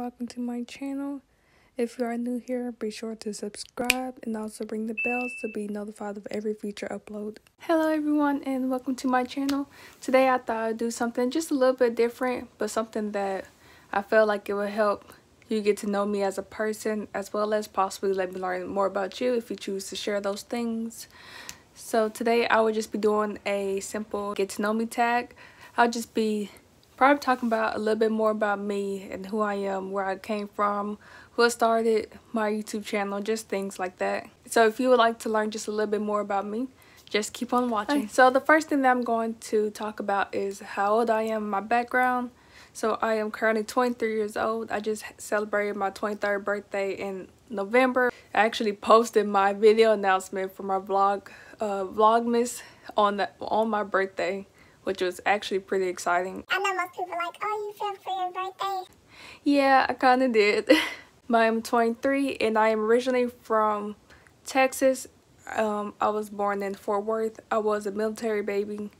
welcome to my channel. If you are new here, be sure to subscribe and also ring the bells to be notified of every future upload. Hello everyone and welcome to my channel. Today I thought I'd do something just a little bit different, but something that I felt like it would help you get to know me as a person as well as possibly let me learn more about you if you choose to share those things. So today I will just be doing a simple get to know me tag. I'll just be probably talking about a little bit more about me and who I am, where I came from, who started my YouTube channel, just things like that. So if you would like to learn just a little bit more about me, just keep on watching. So the first thing that I'm going to talk about is how old I am, my background. So I am currently 23 years old. I just celebrated my 23rd birthday in November. I actually posted my video announcement for my vlog, uh, Vlogmas on the on my birthday which was actually pretty exciting. I know most people like, oh, you filmed for your birthday. Yeah, I kind of did. but I'm 23 and I am originally from Texas. Um, I was born in Fort Worth. I was a military baby.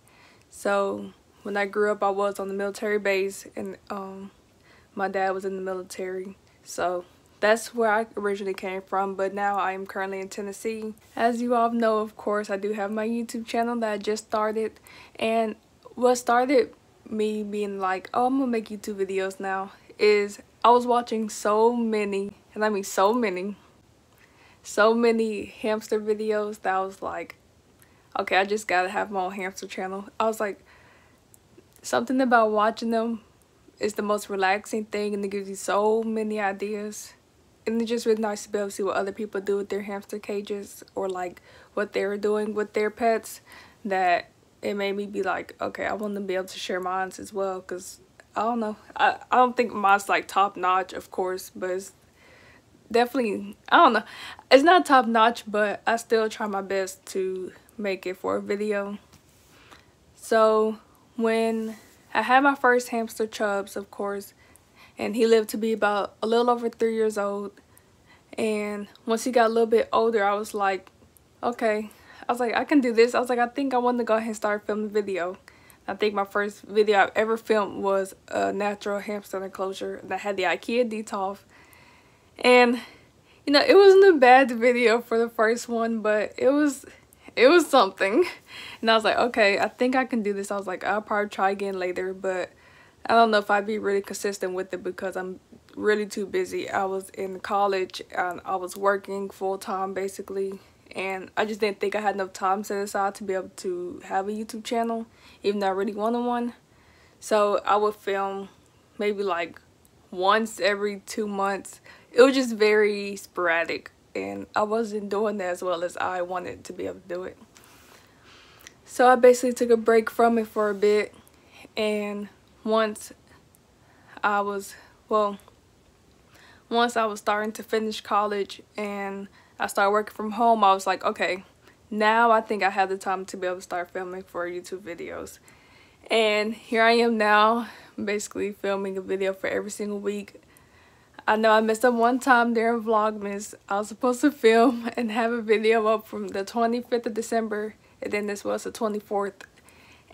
So when I grew up, I was on the military base and um, my dad was in the military. So that's where I originally came from, but now I am currently in Tennessee. As you all know, of course, I do have my YouTube channel that I just started, and what started me being like, oh, I'm gonna make YouTube videos now is I was watching so many, and I mean so many, so many hamster videos that I was like, okay, I just gotta have my own hamster channel. I was like, something about watching them is the most relaxing thing and it gives you so many ideas. And it's just really nice to be able to see what other people do with their hamster cages or like what they're doing with their pets that it made me be like, okay, I want to be able to share mine as well because I don't know. I, I don't think mine's like top notch, of course, but it's definitely, I don't know. It's not top notch, but I still try my best to make it for a video. So when I had my first hamster Chubs, of course, and he lived to be about a little over three years old. And once he got a little bit older, I was like, okay, I was like, I can do this. I was like, I think I want to go ahead and start filming video. I think my first video I've ever filmed was a natural hamster enclosure that had the Ikea Detolf. And, you know, it wasn't a bad video for the first one, but it was it was something. And I was like, okay, I think I can do this. I was like, I'll probably try again later, but I don't know if I'd be really consistent with it because I'm really too busy. I was in college and I was working full time basically and I just didn't think I had enough time set aside to be able to have a YouTube channel even though I really wanted one. So I would film maybe like once every two months. It was just very sporadic and I wasn't doing that as well as I wanted to be able to do it. So I basically took a break from it for a bit and once I was well once I was starting to finish college and I started working from home, I was like, okay, now I think I have the time to be able to start filming for YouTube videos. And here I am now, basically filming a video for every single week. I know I messed up one time during Vlogmas. I was supposed to film and have a video up from the 25th of December, and then this was the 24th.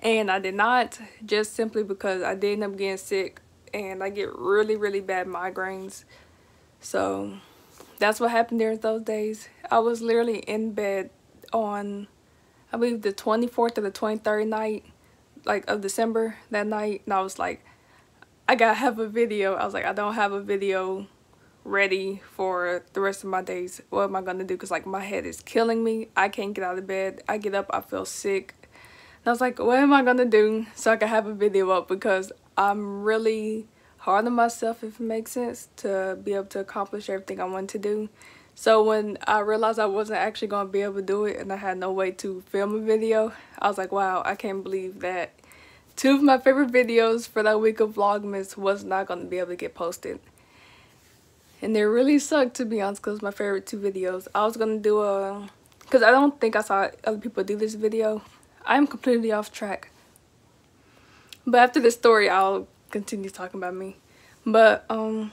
And I did not, just simply because I did end up getting sick, and I get really, really bad migraines. So that's what happened during those days. I was literally in bed on, I believe the 24th or the 23rd night, like of December that night. And I was like, I gotta have a video. I was like, I don't have a video ready for the rest of my days. What am I gonna do? Cause like my head is killing me. I can't get out of bed. I get up, I feel sick. And I was like, what am I gonna do so I can have a video up? Because I'm really hard on myself if it makes sense to be able to accomplish everything I wanted to do. So when I realized I wasn't actually going to be able to do it and I had no way to film a video, I was like, wow, I can't believe that two of my favorite videos for that week of Vlogmas was not going to be able to get posted. And it really sucked to be honest because my favorite two videos. I was going to do a, because I don't think I saw other people do this video. I'm completely off track. But after this story, I'll continue talking about me. But um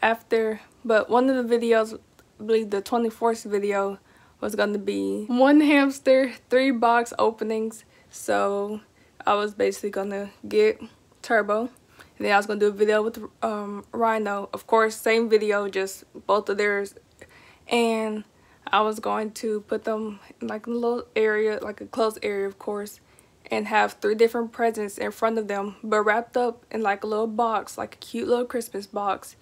after but one of the videos, I believe the 24th video was to be one hamster, three box openings. So I was basically to get Turbo And then I was to do a video with um, Rhino. Of course, same video, just both of theirs. And I was going to put them in like a little area, like a closed area, of course. And have three different presents in front of them. But wrapped up in like a little box, like a cute little Christmas box.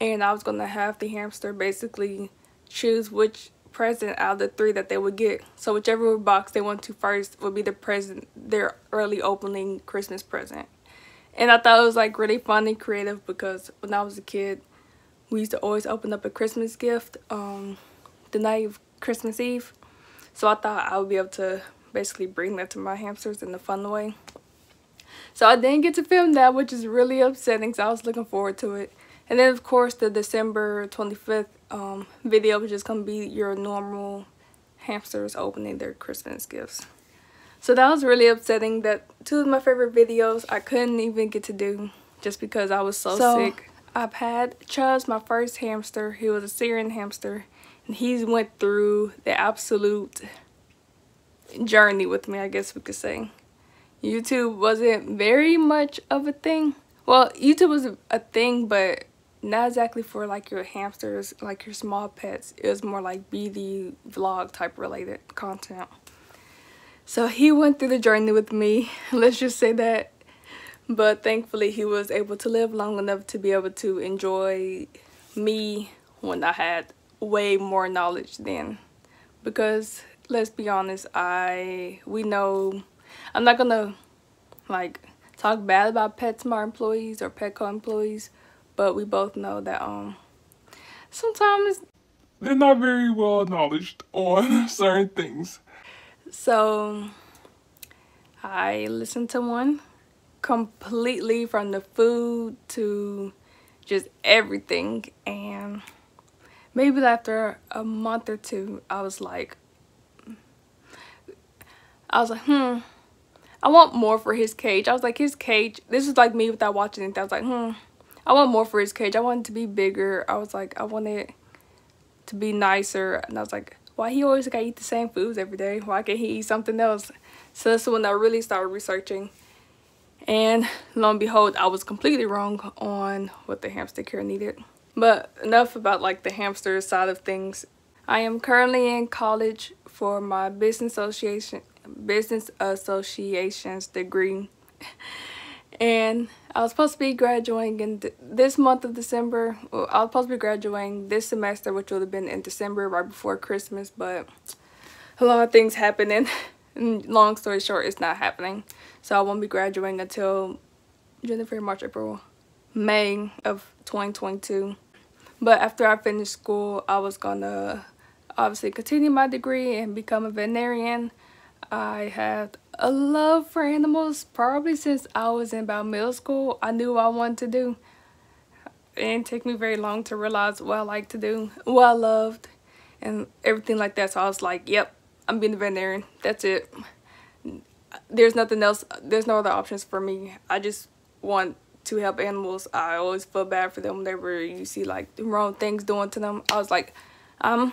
And I was to have the hamster basically choose which present out of the three that they would get. So whichever box they went to first would be the present, their early opening Christmas present. And I thought it was like really fun and creative because when I was a kid, we used to always open up a Christmas gift um, the night of Christmas Eve. So I thought I would be able to basically bring that to my hamsters in a fun way. So I didn't get to film that, which is really upsetting. because I was looking forward to it. And then of course the December 25th um, video was just going to be your normal hamsters opening their Christmas gifts. So that was really upsetting that two of my favorite videos I couldn't even get to do just because I was so, so sick. I've had Chubs, my first hamster. He was a Syrian hamster. And he went through the absolute journey with me, I guess we could say. YouTube wasn't very much of a thing. Well, YouTube was a thing, but not exactly for like your hamsters, like your small pets. It was more like BD vlog type related content. So he went through the journey with me, let's just say that. But thankfully he was able to live long enough to be able to enjoy me when I had way more knowledge then. Because let's be honest, I we know I'm not gonna like talk bad about PetSmart employees or Petco employees but we both know that um sometimes they're not very well acknowledged on certain things. So I listened to one completely from the food to just everything and maybe after a month or two I was like I was like hmm I want more for his cage I was like his cage this is like me without watching it I was like hmm I want more for his cage. I want it to be bigger. I was like, I want it to be nicer. And I was like, why he always gotta eat the same foods every day? Why can't he eat something else? So that's when I really started researching. And lo and behold, I was completely wrong on what the hamster care needed. But enough about like the hamster side of things. I am currently in college for my business association business associations degree. and I was supposed to be graduating in this month of December. Well, I was supposed to be graduating this semester, which would have been in December, right before Christmas, but a lot of things happening. And long story short, it's not happening. So I won't be graduating until January, March, April, May of 2022. But after I finished school, I was gonna obviously continue my degree and become a veterinarian. I had a love for animals probably since I was in about middle school. I knew what I wanted to do. It didn't take me very long to realize what I like to do, what I loved, and everything like that. So I was like, yep, I'm being a veterinarian. That's it. There's nothing else. There's no other options for me. I just want to help animals. I always feel bad for them whenever you see like the wrong things doing to them. I was like, um,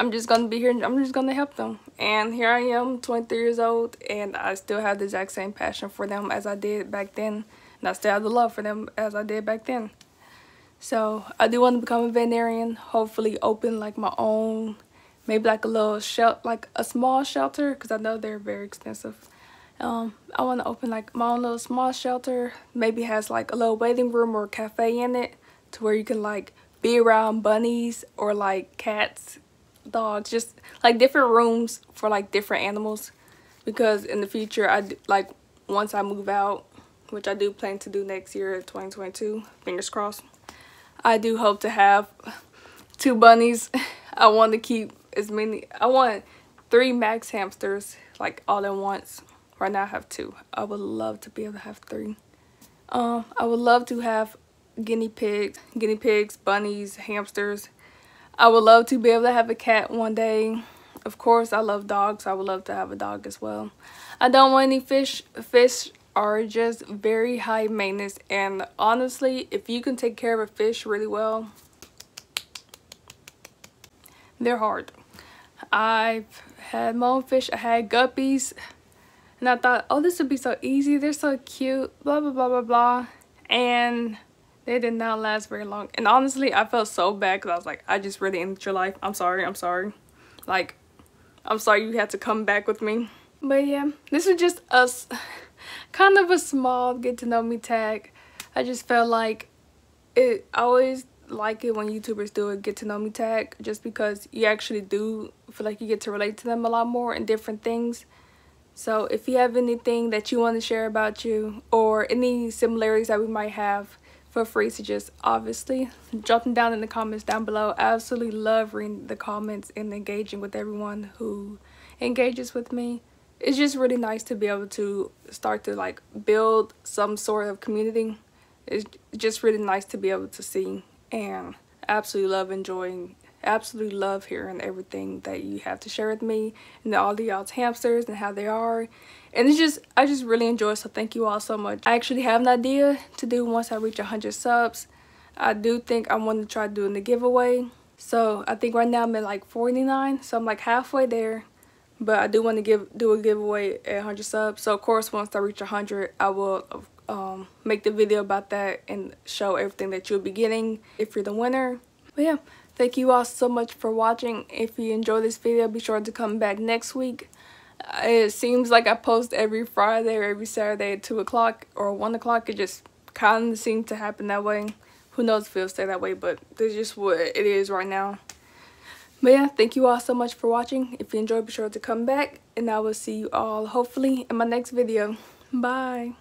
I'm just gonna be here I'm just gonna help them. And here I am 23 years old and I still have the exact same passion for them as I did back then. And I still have the love for them as I did back then. So I do want to become a veterinarian hopefully open like my own maybe like a little shelter like a small shelter because I know they're very expensive. Um, I want to open like my own little small shelter maybe has like a little waiting room or cafe in it to where you can like be around bunnies or like cats dogs just like different rooms for like different animals. Because in the future I like once I move out which I do plan to do next year 2022 fingers crossed I do hope to have two bunnies. I want to keep as many I want three max hamsters like all at once. Right now I have two. I would love to be able to have three. Um I would love to have guinea pigs guinea pigs bunnies hamsters I would love to be able to have a cat one day. Of course, I love dogs. I would love to have a dog as well. I don't want any fish. Fish are just very high maintenance. And honestly, if you can take care of a fish really well, they're hard. I've had my own fish. I had guppies. And I thought, oh, this would be so easy. They're so cute. Blah, blah, blah, blah, blah. and they did not last very long. And honestly, I felt so bad because I was like, I just really ended your life. I'm sorry. I'm sorry. Like, I'm sorry you had to come back with me. But yeah, this was just us, kind of a small get to know me tag. I just felt like it I always like it when YouTubers do a get to know me tag just because you actually do feel like you get to relate to them a lot more and different things. So if you have anything that you want to share about you or any similarities that we might have, feel free to just obviously drop them down in the comments down below. I absolutely love reading the comments and engaging with everyone who engages with me. It's just really nice to be able to start to like build some sort of community. It's just really nice to be able to see and absolutely love enjoying absolutely love hearing everything that you have to share with me and all the y'all's hamsters and how they are. And it's just i just really enjoy it so thank you all so much. I actually have an idea to do once i reach 100 subs. I do think i want to try doing the giveaway. So i think right now i'm at like 49 so i'm like halfway there. But i do want to give do a giveaway at 100 subs. So of course once i reach 100 i will um, make the video about that and show everything that you'll be getting if you're the winner. But yeah Thank you all so much for watching. If you enjoyed this video, be sure to come back next week. It seems like I post every Friday or every Saturday at 2 o'clock or 1 o'clock. It just kind of seems to happen that way. Who knows if it'll stay that way, but this is just what it is right now. But yeah, thank you all so much for watching. If you enjoyed, be sure to come back. And I will see you all, hopefully, in my next video. Bye.